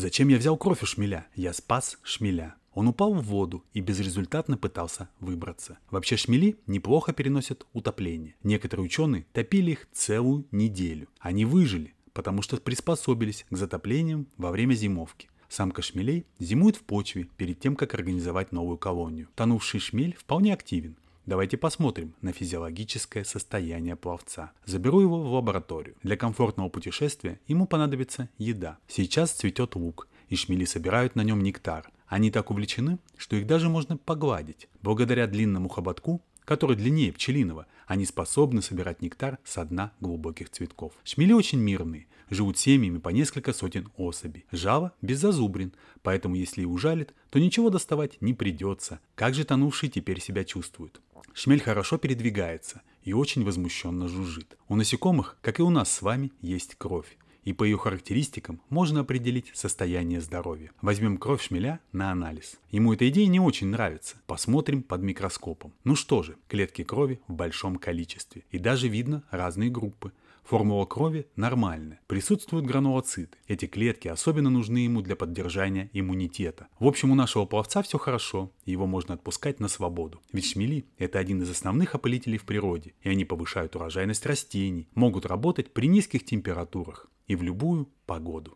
Зачем я взял кровь у шмеля? Я спас шмеля. Он упал в воду и безрезультатно пытался выбраться. Вообще шмели неплохо переносят утопление. Некоторые ученые топили их целую неделю. Они выжили, потому что приспособились к затоплениям во время зимовки. Самка шмелей зимует в почве перед тем, как организовать новую колонию. Тонувший шмель вполне активен. Давайте посмотрим на физиологическое состояние пловца. Заберу его в лабораторию. Для комфортного путешествия ему понадобится еда. Сейчас цветет лук, и шмели собирают на нем нектар. Они так увлечены, что их даже можно погладить. Благодаря длинному хоботку, который длиннее пчелиного, они способны собирать нектар со дна глубоких цветков. Шмели очень мирные, живут семьями по несколько сотен особей. Жало без поэтому если и ужалит, то ничего доставать не придется. Как же тонувший теперь себя чувствует? Шмель хорошо передвигается и очень возмущенно жужжит. У насекомых, как и у нас с вами, есть кровь и по ее характеристикам можно определить состояние здоровья. Возьмем кровь шмеля на анализ. Ему эта идея не очень нравится. Посмотрим под микроскопом. Ну что же, клетки крови в большом количестве. И даже видно разные группы. Формула крови нормальная. Присутствуют гранулоциты. Эти клетки особенно нужны ему для поддержания иммунитета. В общем, у нашего пловца все хорошо, его можно отпускать на свободу. Ведь шмели – это один из основных опылителей в природе, и они повышают урожайность растений, могут работать при низких температурах и в любую погоду.